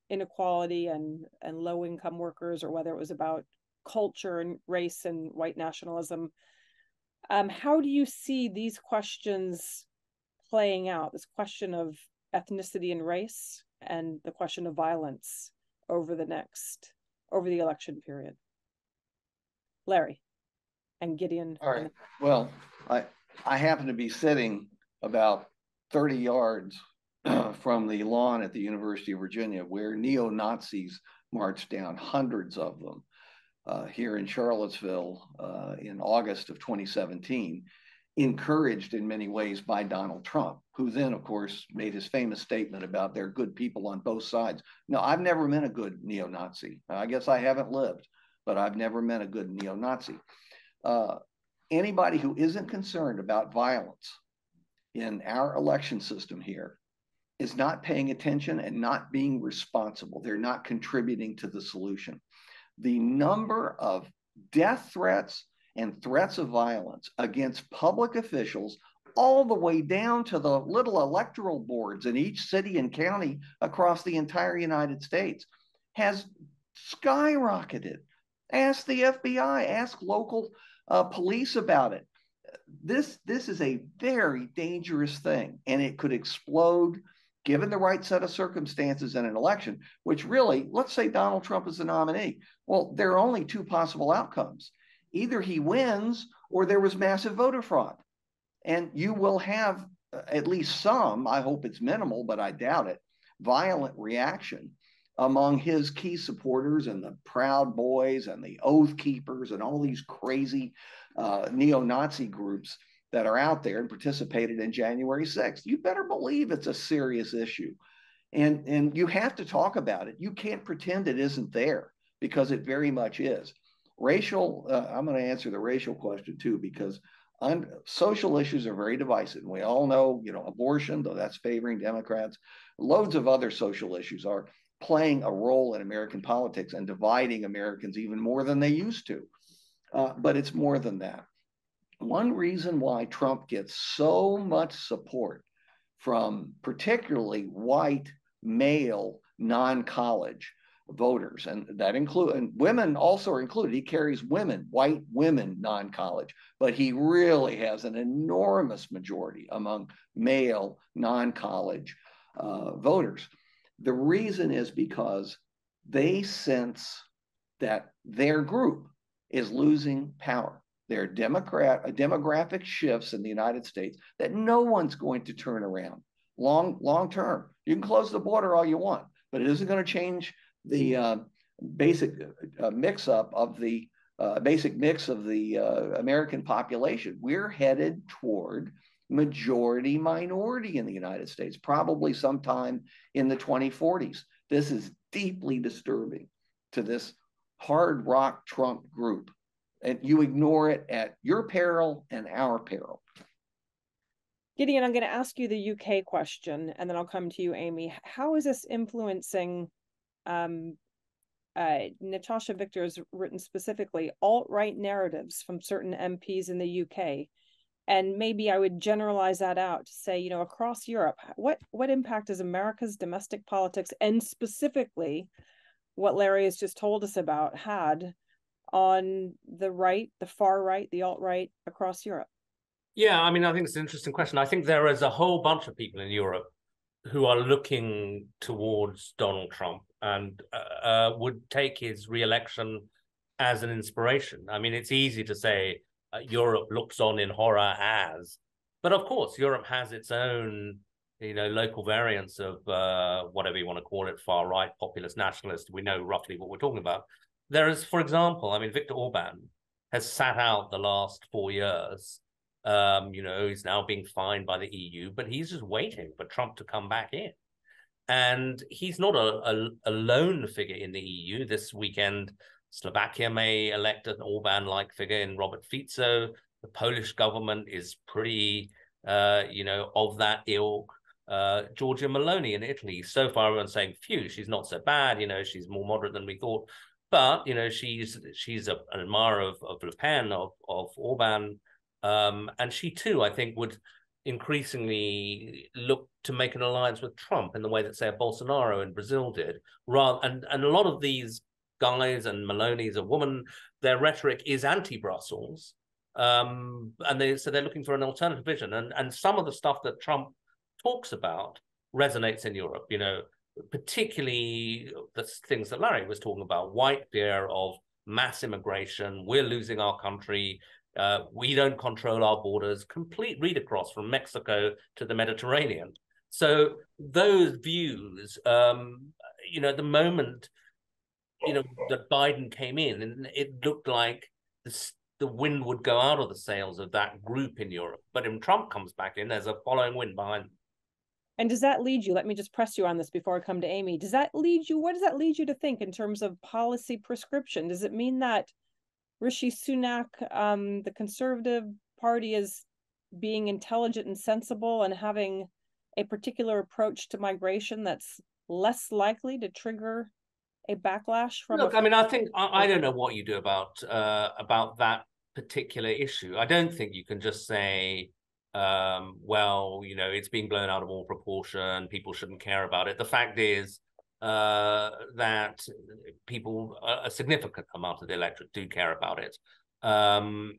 inequality and and low income workers or whether it was about culture and race and white nationalism um, how do you see these questions playing out? This question of ethnicity and race, and the question of violence over the next over the election period. Larry and Gideon. All right. Well, I I happen to be sitting about 30 yards (clears throat) from the lawn at the University of Virginia where neo Nazis marched down, hundreds of them, uh, here in Charlottesville uh, in August of 2017, encouraged in many ways by Donald Trump, who then, of course, made his famous statement about there are good people on both sides. No, I've never met a good neo Nazi. I guess I haven't lived, but I've never met a good neo Nazi. Uh, anybody who isn't concerned about violence in our election system here is not paying attention and not being responsible. They're not contributing to the solution. The number of death threats and threats of violence against public officials all the way down to the little electoral boards in each city and county across the entire United States has skyrocketed. Ask the FBI, ask local uh, police about it. This this is a very dangerous thing, and it could explode given the right set of circumstances in an election. Which really, let's say Donald Trump is the nominee. Well, there are only two possible outcomes: either he wins, or there was massive voter fraud, and you will have uh, at least some. I hope it's minimal, but I doubt it. Violent reaction among his key supporters and the Proud Boys and the Oath Keepers and all these crazy uh, neo Nazi groups that are out there and participated in January 6th. You better believe it's a serious issue. And, and you have to talk about it. You can't pretend it isn't there because it very much is. Racial, uh, I'm going to answer the racial question too, because un, social issues are very divisive. And we all know, you know, abortion, though that's favoring Democrats. Loads of other social issues are playing a role in American politics and dividing Americans even more than they used to. Uh, but it's more than that. One reason why Trump gets so much support from particularly white male non-college voters and that include and women also are included he carries women white women non-college but he really has an enormous majority among male non-college uh, voters the reason is because they sense that their group is losing power. There are democrat, uh, demographic shifts in the United States that no one's going to turn around long, long term. You can close the border all you want, but it isn't going to change the uh, basic uh, mix up of the uh, basic mix of the uh, American population. We're headed toward majority minority in the United States, probably sometime in the 2040s. This is deeply disturbing to this hard rock Trump group. And you ignore it at your peril and our peril. Gideon, I'm going to ask you the UK question and then I'll come to you, Amy. How is this influencing? Um, uh, Natasha Victor has written specifically alt right narratives from certain MPs in the UK and maybe i would generalize that out to say you know across europe what what impact does america's domestic politics and specifically what larry has just told us about had on the right the far right the alt right across europe yeah i mean i think it's an interesting question i think there is a whole bunch of people in europe who are looking towards donald trump and uh, uh would take his re-election as an inspiration i mean it's easy to say uh, Europe looks on in horror as. But of course, Europe has its own, you know, local variants of uh, whatever you want to call it, far right, populist, nationalist. We know roughly what we're talking about. There is, for example, I mean, Viktor Orban has sat out the last four years. Um, you know, he's now being fined by the EU, but he's just waiting for Trump to come back in. And he's not a, a, a lone figure in the EU. This weekend, Slovakia may elect an Orban-like figure in Robert Fico. The Polish government is pretty, uh, you know, of that ilk. Uh, Giorgia Meloni in Italy. So far, everyone's saying, "Phew, she's not so bad." You know, she's more moderate than we thought. But you know, she's she's a, an admirer of, of Le Pen, of of Orban, um, and she too, I think, would increasingly look to make an alliance with Trump in the way that, say, Bolsonaro in Brazil did. Rather, and and a lot of these guys and Meloni's a woman, their rhetoric is anti-Brussels. Um, and they so they're looking for an alternative vision. And and some of the stuff that Trump talks about resonates in Europe, you know, particularly the things that Larry was talking about, white fear of mass immigration, we're losing our country, uh, we don't control our borders, complete read across from Mexico to the Mediterranean. So those views, um, you know, the moment you know, that Biden came in, and it looked like the the wind would go out of the sails of that group in Europe. But when Trump comes back in, there's a following wind behind. Them. And does that lead you? Let me just press you on this before I come to Amy. Does that lead you? What does that lead you to think in terms of policy prescription? Does it mean that Rishi Sunak, um, the Conservative Party, is being intelligent and sensible and having a particular approach to migration that's less likely to trigger a backlash from look a- i mean i think I, I, don't know what you do about uh about that particular issue i don't think you can just say um well you know it's being blown out of all proportion people shouldn't care about it. The fact is uh that people a significant amount of the electorate do care about it. Um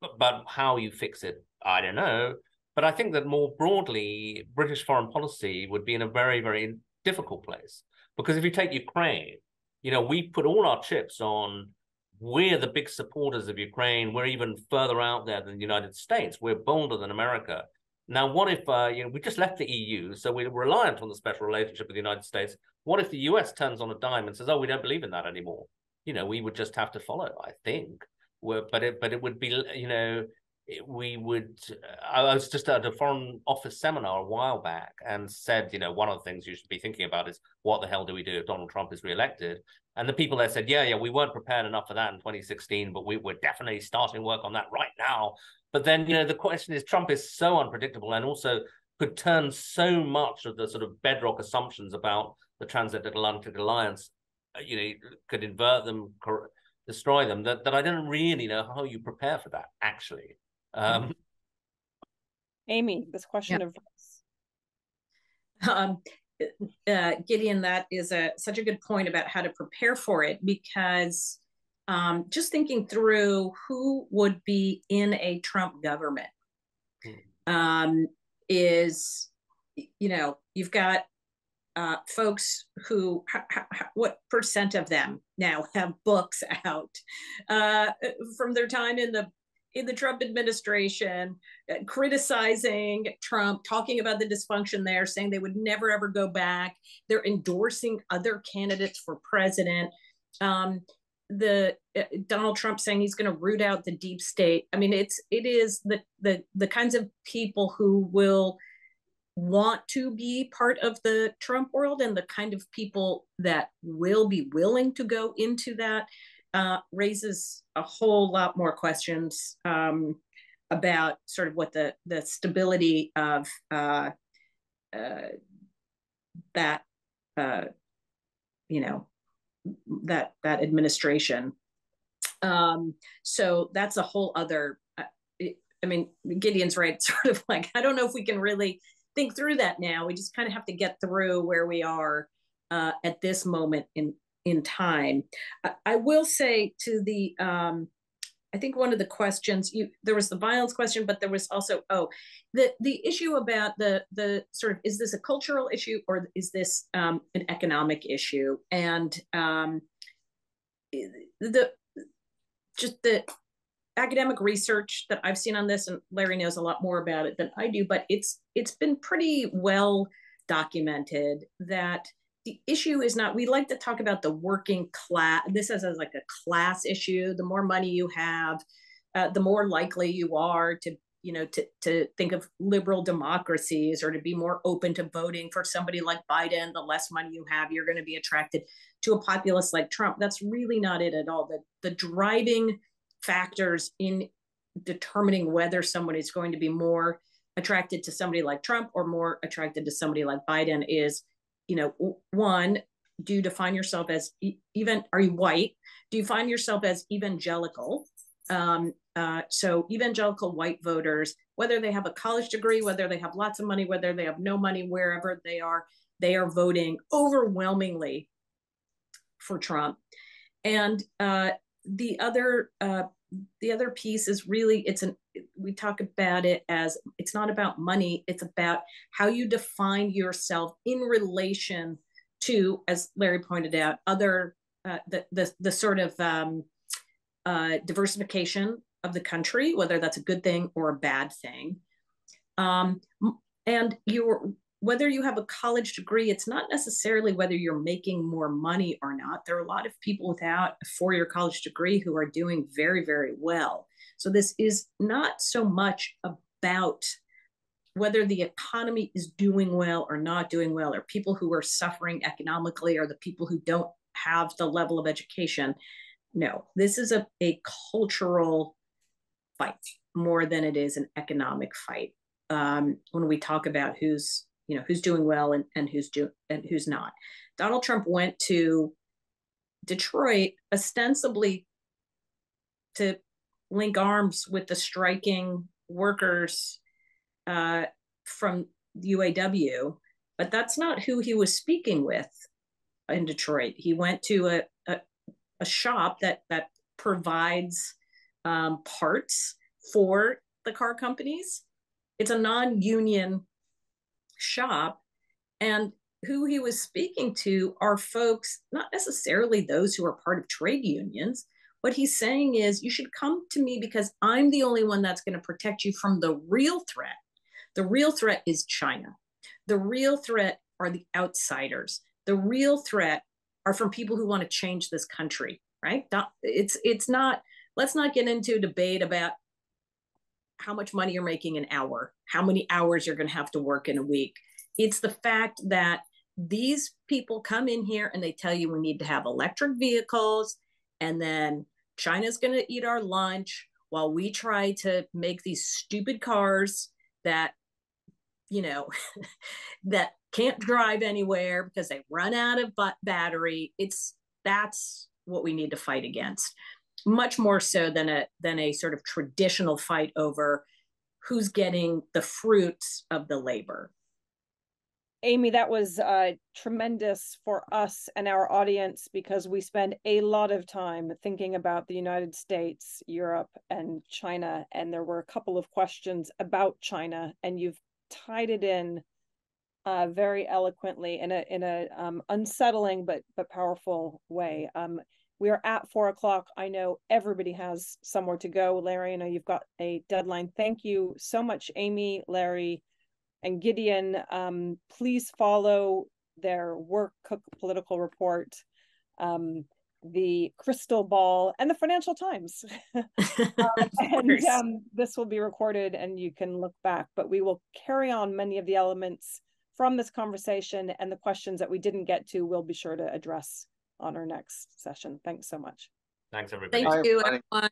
but, but how you fix it i don't know. But I think that more broadly, British foreign policy would be in a very, very difficult place. Because if you take Ukraine, you know, we put all our chips on we're the big supporters of Ukraine. We're even further out there than the United States. We're bolder than America. Now, what if uh, you know we just left the EU, so we're reliant on the special relationship with the United States? What if the US turns on a dime and says, "Oh, we don't believe in that anymore"? You know, we would just have to follow. I think. We're, but it, but it would be, you know, we would i was just at a foreign office seminar a while back and said you know one of the things you should be thinking about is what the hell do we do if donald trump is reelected? And the people there said yeah yeah we weren't prepared enough for that in 2016 but we, we're definitely starting work on that right now. But then you know the question is trump is so unpredictable and also could turn so much of the sort of bedrock assumptions about the transatlantic alliance uh, you know could invert them destroy them that, that i don't really know how you prepare for that actually um, Amy, this question yeah. of um, uh, Gideon, that is a such a good point about how to prepare for it because um, just thinking through who would be in a Trump government hmm. um, is, you know, you've got uh, folks who, what percent of them now have books out uh, from their time in the in the Trump administration, uh, criticizing Trump, talking about the dysfunction there, saying they would never ever go back. They're endorsing other candidates for president. Um, the uh, Donald Trump saying he's going to root out the deep state. I mean, it's it is the the the kinds of people who will want to be part of the Trump world and the kind of people that will be willing to go into that uh, raises a whole lot more questions um, about sort of what the the stability of uh, uh, that uh, you know that that administration. Um, so that's a whole other. Uh, I mean, Gideon's right. (laughs) Sort of like I don't know if we can really think through that now. We just kind of have to get through where we are uh, at this moment in in time. I, I will say to the, um, I think one of the questions you there was the violence question, but there was also oh the the issue about the the sort of is this a cultural issue or is this um, an economic issue? And um, the just the academic research that I've seen on this, and Larry knows a lot more about it than I do, but it's it's been pretty well documented that the issue is not we like to talk about the working class this is as like a class issue. The more money you have uh, the more likely you are to you know to, to think of liberal democracies or to be more open to voting for somebody like biden. The less money you have you're going to be attracted to a populist like trump. That's really not it at all. The, the driving factors in determining whether someone is going to be more attracted to somebody like trump or more attracted to somebody like biden is you know, one, do you define yourself as even, are you white? Do you find yourself as evangelical? Um, uh, so evangelical white voters, whether they have a college degree, whether they have lots of money, whether they have no money, wherever they are, they are voting overwhelmingly for Trump. And uh, the other uh, the other piece is really it's an we talk about it as it's not about money it's about how you define yourself in relation to as larry pointed out other uh, the, the the sort of um, uh, diversification of the country whether that's a good thing or a bad thing. Um, and you're whether you have a college degree, it's not necessarily whether you're making more money or not. There are a lot of people without a four year college degree who are doing very, very well. So this is not so much about whether the economy is doing well or not doing well, or people who are suffering economically, or the people who don't have the level of education. No, this is a, a cultural fight more than it is an economic fight. Um, when we talk about who's you know who's doing well and, and who's doing and who's not. Donald Trump went to Detroit ostensibly to link arms with the striking workers uh, from UAW, but that's not who he was speaking with in Detroit. He went to a, a, a shop that that provides um, parts for the car companies. It's a non-union shop, and who he was speaking to are folks, not necessarily those who are part of trade unions. What he's saying is, you should come to me because I'm the only one that's going to protect you from the real threat. The real threat is China. The real threat are the outsiders. The real threat are from people who want to change this country, right? It's it's not. Let's not get into a debate about how much money you're making an hour, how many hours you're going to have to work in a week. It's the fact that these people come in here and they tell you we need to have electric vehicles, and then China's going to eat our lunch while we try to make these stupid cars that, you know, (laughs) that can't drive anywhere because they run out of battery. It's that's what we need to fight against much more so than a than a sort of traditional fight over who's getting the fruits of the labor. Amy, that was uh, tremendous for us and our audience because we spend a lot of time thinking about the United States, Europe, and China. And there were a couple of questions about China, and you've tied it in uh, very eloquently in a in a um, unsettling but but powerful way. Um, we are at four o'clock. I know everybody has somewhere to go. Larry, I know you've got a deadline. Thank you so much, Amy, Larry, and Gideon. Um, please follow their work, Cook Political Report, um, the Crystal Ball, and the Financial Times. (laughs) (laughs) um, and um, this will be recorded and you can look back, but we will carry on many of the elements from this conversation and the questions that we didn't get to, we'll be sure to address on our next session. Thanks so much. Thanks, everybody. Thank you, everyone.